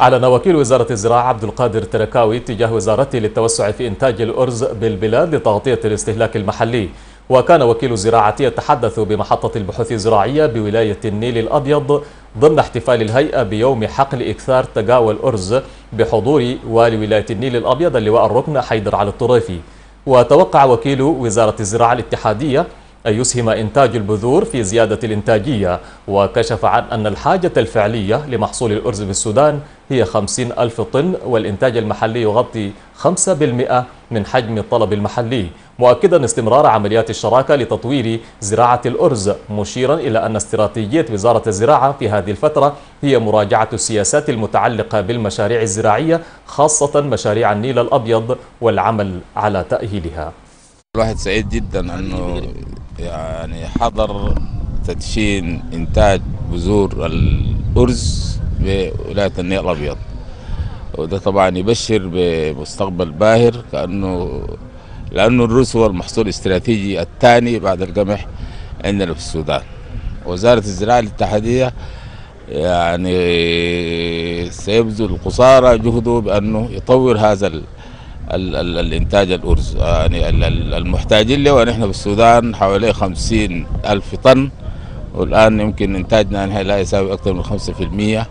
أعلن وكيل وزارة الزراعة عبد القادر التركاوي اتجاه وزارته للتوسع في إنتاج الأرز بالبلاد لتغطية الاستهلاك المحلي. وكان وكيل الزراعة يتحدث بمحطة البحوث الزراعية بولاية النيل الأبيض ضمن احتفال الهيئة بيوم حقل إكثار تقاوى الأرز بحضور والي ولاية النيل الأبيض اللواء الركن حيدر علي الطريفي. وتوقع وكيل وزارة الزراعة الاتحادية أن يسهم إنتاج البذور في زيادة الإنتاجية وكشف عن أن الحاجة الفعلية لمحصول الأرز بالسودان هي 50 ألف طن والإنتاج المحلي يغطي 5% من حجم الطلب المحلي مؤكدا استمرار عمليات الشراكة لتطوير زراعة الأرز مشيرا إلى أن استراتيجية وزارة الزراعة في هذه الفترة هي مراجعة السياسات المتعلقة بالمشاريع الزراعية خاصة مشاريع النيل الأبيض والعمل على تأهيلها. الواحد سعيد جدا أنه يعني حضر تدشين إنتاج بذور الأرز بولاية النيل الأبيض. وده طبعا يبشر بمستقبل باهر كأنه لأنه الرز هو المحصول الاستراتيجي الثاني بعد القمح عندنا في السودان. وزارة الزراعة الاتحادية يعني سيبذل قصارى جهده بأنه يطور هذا ال ال ال الإنتاج الارز يعني المحتاجين له. ونحن في السودان حوالي خمسين ألف طن. والآن يمكن إنتاجنا نحن لا يساوي أكثر من 5%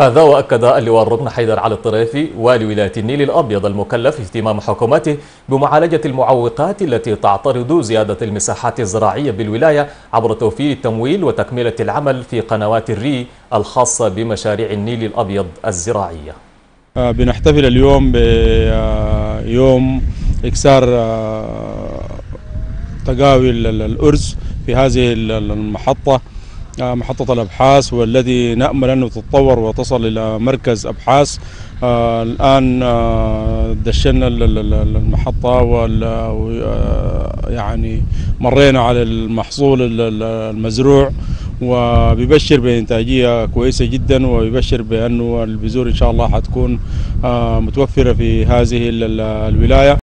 هذا وأكد اللواء الركن حيدر علي الطريفي والي ولاية النيل الأبيض المكلف اهتمام حكومته بمعالجة المعوقات التي تعترض زيادة المساحات الزراعية بالولاية عبر توفير التمويل وتكملة العمل في قنوات الري الخاصة بمشاريع النيل الأبيض الزراعية. بنحتفل اليوم بيوم إكسار تقاوي الأرز في هذه المحطة محطة الأبحاث والذي نأمل أنه تتطور وتصل إلى مركز أبحاث. الآن دشنا المحطة يعني مرينا على المحصول المزروع. وبيبشر بإنتاجية كويسة جدا ويبشر بأنه البذور إن شاء الله حتكون متوفرة في هذه الولاية.